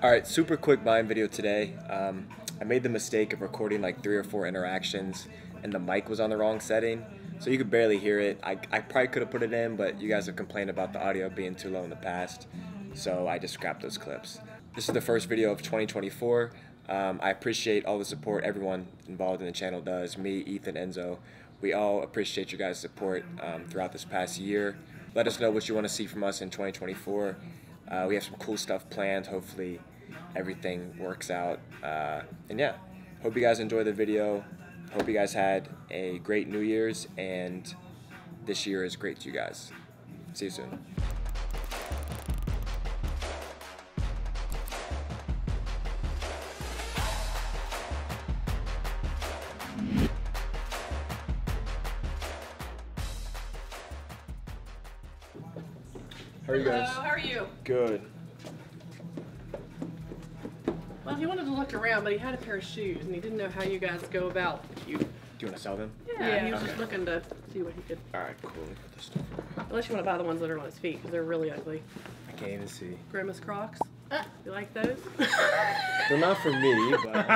All right, super quick Vine video today. Um, I made the mistake of recording like three or four interactions and the mic was on the wrong setting. So you could barely hear it. I, I probably could have put it in, but you guys have complained about the audio being too low in the past. So I just scrapped those clips. This is the first video of 2024. Um, I appreciate all the support everyone involved in the channel does. Me, Ethan, Enzo. We all appreciate you guys' support um, throughout this past year. Let us know what you want to see from us in 2024. Uh, we have some cool stuff planned. Hopefully, everything works out. Uh, and yeah, hope you guys enjoy the video. Hope you guys had a great New Year's, and this year is great to you guys. See you soon. How are you Hello, how are you? Good. Well, he wanted to look around, but he had a pair of shoes, and he didn't know how you guys go about. You, Do you want to sell them? yeah, he was Okay. just looking to see what he could. All right, cool. Let me put this stuff away. Unless you want to buy the ones that are on his feet, because they're really ugly. I can't even see. Grimace Crocs. You like those? They're not for me, but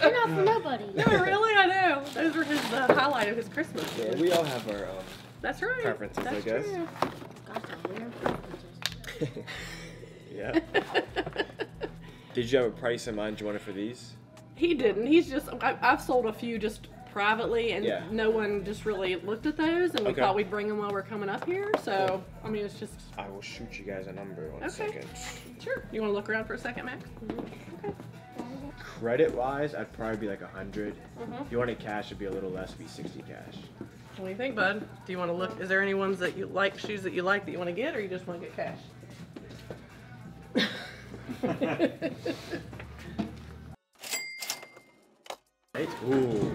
They're not for nobody. no, really, I know. Those were his uh, highlight of his Christmas. yeah, we all have our um. That's right. Preferences, I guess. true. Got the weird preferences. yeah. Did you have a price in mind you wanted for these? he didn't. He's just. I, I've sold a few just privately, and Yeah. no one just really looked at those, and we Okay. thought we'd bring them while we're coming up here. So, I mean, it's just I will shoot you guys a number one Okay. second. sure. You want to look around for a second, Max? Okay. Credit wise, I'd probably be like a 100 Mhm. If you wanted cash, it'd be a little less, it'd be sixty cash. What do you think, bud? Do you want to look? Is there any ones that you like, shoes that you like that you want to get, or you just want to get cash? Right? Ooh.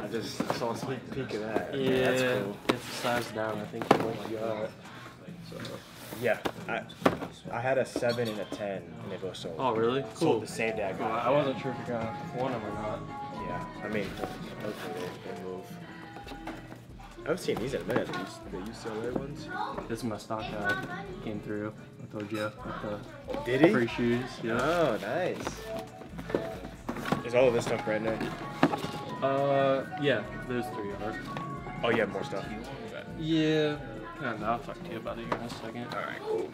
I just saw a sneak peek of that. Yeah, That's cool. it's a size down. I think. you Oh my god. So yeah, I I had a seven and a ten, and they both sold. Oh, really? Sold Cool. the same day I Cool. got. I wasn't sure if you got one of them or not. Yeah, I mean, hopefully they, they move. I haven't seen these in a minute. The UCLA ones. This is my stock guy. Came through. I told you with Did the free shoes. Yeah. Oh, nice. Is all of this stuff brand new? Uh, yeah. Those three are. Oh, you have more stuff. Yeah. Kind of. I'll talk to you about it here in a second. All right, cool.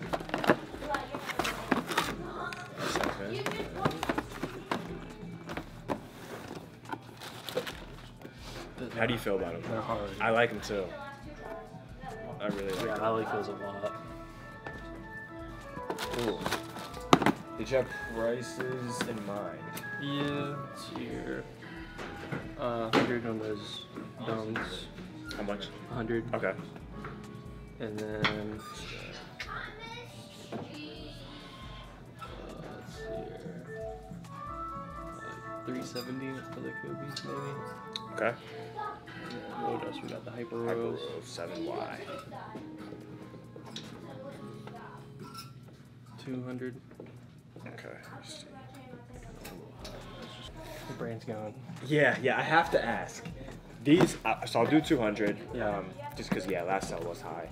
Sounds good. How do you feel about them? They're hard. I like them too. I really like yeah, them. I like those a lot. Cool. Did you have prices in mind? Yeah. Let's here. Uh, 100 on those domes. How much? 100. Okay. And then. 370 for the Kobe's, maybe. Okay. And what else? We got the Hyper Hyper Rose. Rose 7Y. 200. Okay. let's see. The brain's gone. Yeah, yeah, I have to ask. These, uh, so I'll do 200. Yeah. Um, just because, yeah, last sale was high.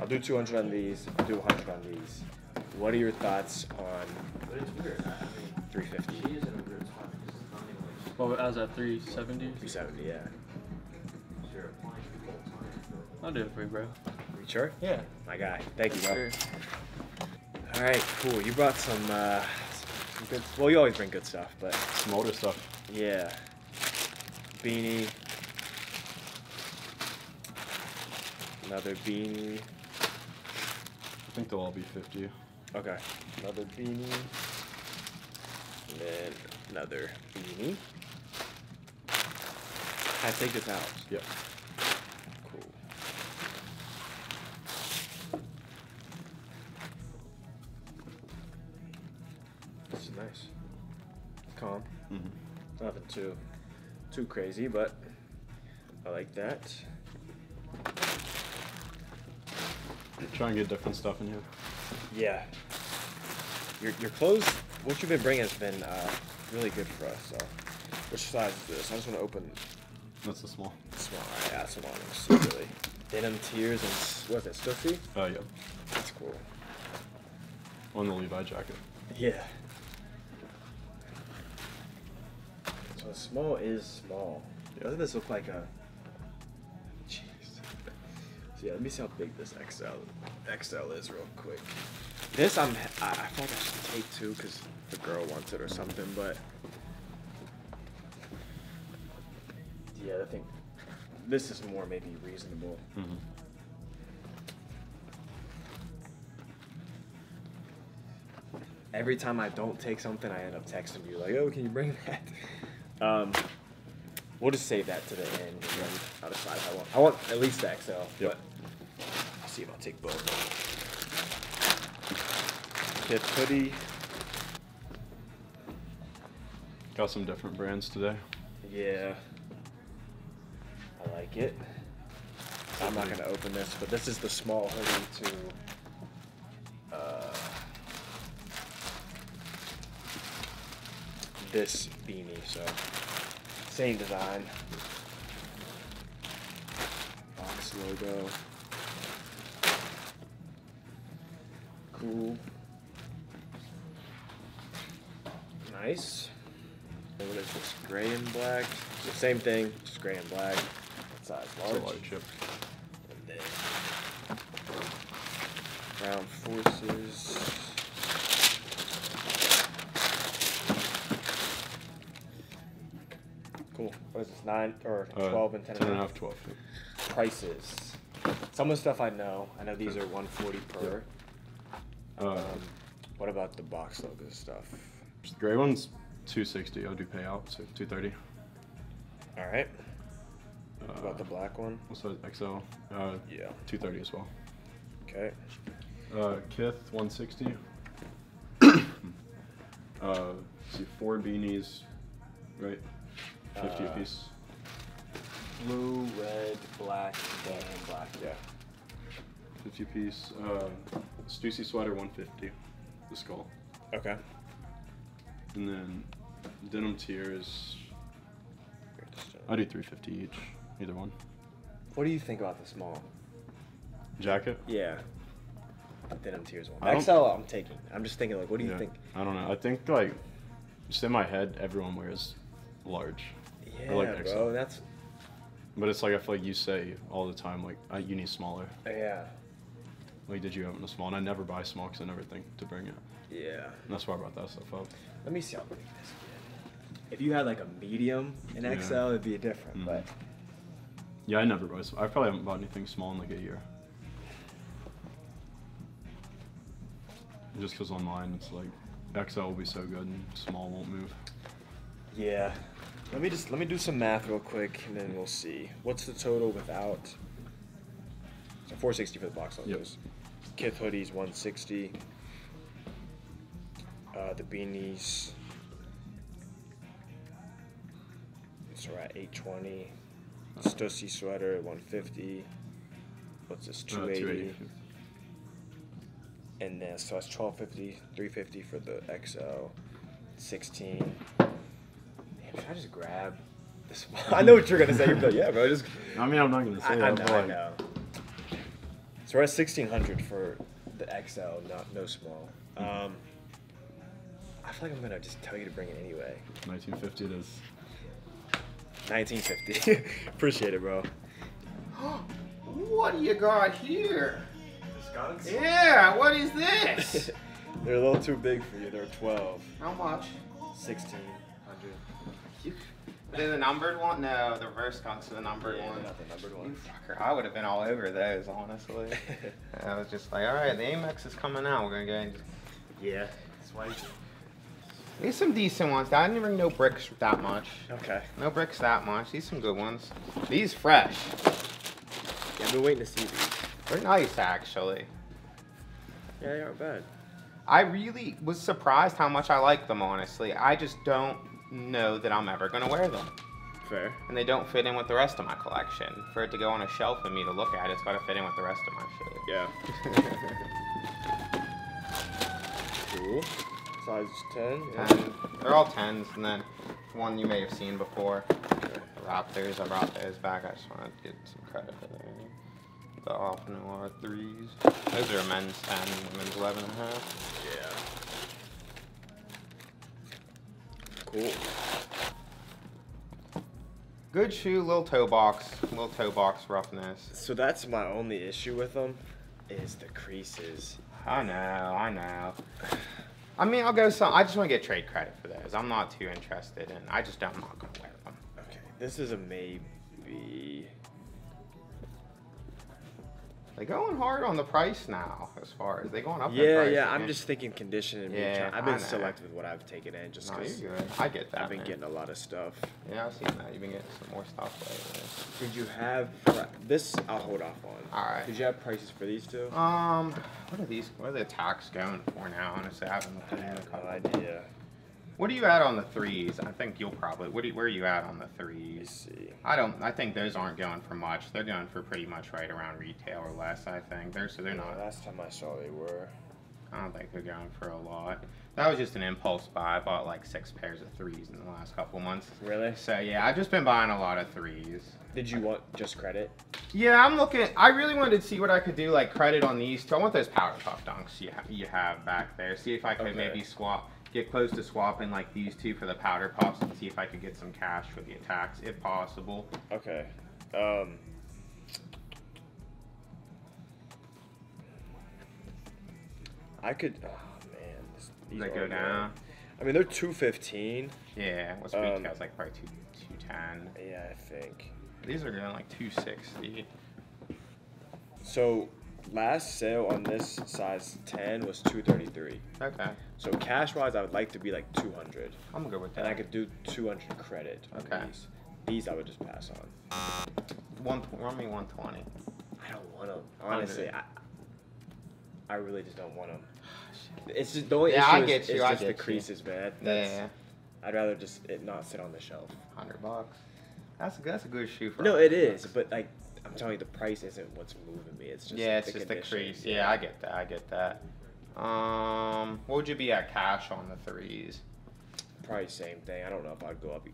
I'll do 200 on these. I'll do 100 on these. What are your thoughts on 350? Well, I was at 370. 370, yeah. I'll do it for you, bro. You sure? Yeah. My guy. Thank you, bro. Sure. All right, cool. You brought some, uh, some good. Well, you always bring good stuff, but Some older stuff. yeah. Beanie. Another beanie. I think they'll all be 50. Okay. Another beanie. And then another beanie. Can I take this out? Yep. Cool. This is nice. Calm. Mm-hmm. Nothing too too crazy, but I like that. Try and get different stuff in here. Yeah. Your your clothes, what you've been bringing has been uh, really good for us. So, which size is this? I just want to open That's a small. small. I some on. So really, denim tears and what's it? Stuffy? Oh, yeah. That's cool. On the Levi jacket. Yeah. So small is small. Doesn't this look like a? Jeez. So yeah, let me see how big this XL XL is real quick. This I'm I, I feel like I should take two because the girl wants it or something, but yeah, I think this is more maybe reasonable. Mm-hmm. every time I don't take something, I end up texting you like, "Oh, can you bring that?" Um, we'll just save that to the end, and then I'll decide if I want. I want at least the XL, Yep. but I'll see if I'll take both. Kid hoodie. Got some different brands today. Yeah, I like it. I'm not gonna open this, but this is the small hoodie to uh, this beanie. So same design, box logo, cool, nice. And what is this? Gray and black. So same thing, just gray and black. Size? It's Large. a large chip. And then Ground Forces. Cool. What is this? Nine or Uh, twelve and ten 10 and a half? half, 12. Prices. Some of the stuff I know. I know these are one forty per. Uh, Um, what about the box logo stuff? the gray one's 260. I'll do payout, so 230. All right. Uh, about the black one? What's that? XL? Uh, Yeah. 230 as well. Okay. Uh, Kith 160. uh, see, four beanies, right? 50 Uh, a piece. Blue, red, black, and black. Yeah. 50 a piece. Uh, Stussy sweater 150. The skull. Okay. And then Denim Tears. I do 350 each. Either one. What do you think about the small? Jacket. Yeah. Denim Tears one. I don't- XL, I'm taking. I'm just thinking, like, what do you Yeah. think? I don't know. I think like, just in my head, everyone wears large. Yeah, I like bro. XL. That's But it's like I feel like you say all the time, like you need smaller. yeah, Like, did you have a small? And I never buy small because I never think to bring it. yeah. And that's why I brought that stuff up. Let me see how big this is. If you had like a medium in Yeah. XL, it'd be different. Mhm. But Yeah, I never buy. Small. I probably haven't bought anything small in like a year. Just because online it's like XL will be so good and small won't move. yeah, let me just let me do some math real quick, and then we'll see. What's the total without? So 460 for the box Yep. logos. Kith hoodies 160. Uh, the beanies. So we're at 820. Stussy sweater at 150. What's this? Uh, 280. And then so that's 1250, 350 for the XL, 16. Damn, should I just grab this? One? I know what you're gonna say. You're like, yeah, bro. Just I mean, I'm not gonna say I that, know, I know. So we're at 1600 for the XL, not no small. Um, I feel like I'm gonna just tell you to bring it anyway. 1950 it is. 1950. Appreciate it, bro. What do you got here? Skunks? Yeah, what is this? They're a little too big for you. They're 12. How much? 1600. They're the numbered one? No, the reverse skunks are the numbered Yeah, one. not the numbered You one. fucker, I would have been all over those, honestly. I was just like, all right, the Amex is coming out. We're gonna go and just. yeah. That's why. These some decent ones. I didn't bring no bricks that much. Okay. No bricks that much. These some good ones. These fresh. Yeah, I've been waiting to see these. They're nice actually. Yeah, they aren't bad. I really was surprised how much I like them. Honestly, I just don't know that I'm ever gonna wear them. Fair. and they don't fit in with the rest of my collection. For it to go on a shelf and me to look at, it's got to fit in with the rest of my shit. Yeah. cool size 10. Yeah. They're all 10s, and then one you may have seen before. Raptors, I brought those back. I just want to get some credit for them. The off noir 3s. Those are men's 10, women's 11 and a half. Yeah. Cool. Good shoe, little toe box, little toe box roughness. So that's my only issue with them, is the creases. I know, I know. I mean, I'll go some. I just want to get trade credit for those. I'm not too interested in. I just don't. I'm not gonna wear them. Okay, this is a maybe. They going hard on the price now, as far as they going up. Yeah, price yeah. I'm just thinking condition and Yeah, I've been selective with what I've taken in just because you're. I get that. I've been man. getting a lot of stuff. Yeah, I've seen that. You've been getting some more stuff lately. Did you have this? I'll hold off on. All right. Did you have prices for these two? Um, what are these? What are the attacks going for now? Honestly, I haven't looked at them in a have no idea. What are you at on the threes? I think you'll probably. What do you, where are you at on the threes? see. I don't. I think those aren't going for much. They're going for pretty much right around retail or less. I think they're so they're No, not. last time I saw they were. I don't think they're going for a lot. That was just an impulse buy. I bought like six pairs of threes in the last couple months. Really? So yeah, I've just been buying a lot of threes. Did you want just credit? Yeah, I'm looking. I really wanted to see what I could do, like credit on these two. I want those Powerpuff dunks you ha- you have back there. See if I could Okay. maybe swap, get close to swapping like these two for the Powerpuffs, and see if I could get some cash for the attacks, if possible. Okay. Um. I could. Oh man. This, these They are go down. I mean, they're two fifteen. Yeah, what's Um, retail's like probably two two ten. Yeah, I think. These are going like two sixty. So, last sale on this size ten was two thirty three. Okay, So cash wise, I would like to be like two hundred, I'm gonna go with and. I could do two hundred credit on Okay. these. These I would just pass on. one run me one twenty. I don't want them. Honestly, I, I really just don't want them. Ah, it's just the only Yeah, issue I is, get is you, I just the get you. creases, man. That's, Yeah, I'd rather just it not sit on the shelf. hundred bucks. That's a, that's a good shoe for. No, 100 it is, but like I'm telling you, the price isn't what's moving me. It's just yeah, it's the just the condition. crease. Yeah, I get that. I get that. Um, what would you be at cash on the threes? Probably same thing. I don't know if I'd go up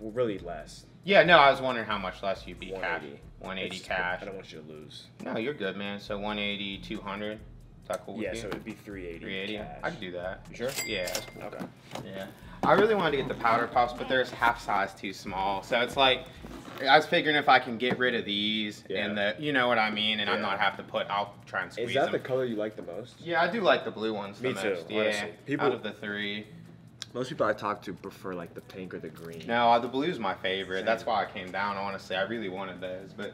well, really less. Yeah, no, I was wondering how much less you'd be cash. 180. 180 It's- cash. I don't want you to lose. No, you're good, man. So 180, 200. Is that cool with Yeah, you? so it'd be 380. 380. cash. I could do that. You sure? Yeah, that's cool. Okay. Yeah. I really wanted to get the Powerpuffs, but they're half size too small. So it's like I was figuring if I can get rid of these and the, you know what I mean, and I'm not have to put. I'll try and squeeze Is that them. the color you like the most? yeah, I do like the blue ones. Me the too, most. Yeah. honestly. People- out of the three. Most people I talk to prefer like the pink or the green. No, uh, the blue's my favorite. Same. That's why I came down. Honestly, I really wanted those, but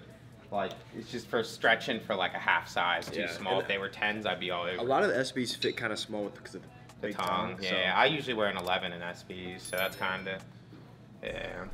like it's just for stretching for like a half size too Yeah, small. and If they were tens, I'd be all over. A lot of the SBs fit kind of small with because of the, the big tongue. tongue. Yeah, I usually wear an 11 in SBs, so that's kind of yeah.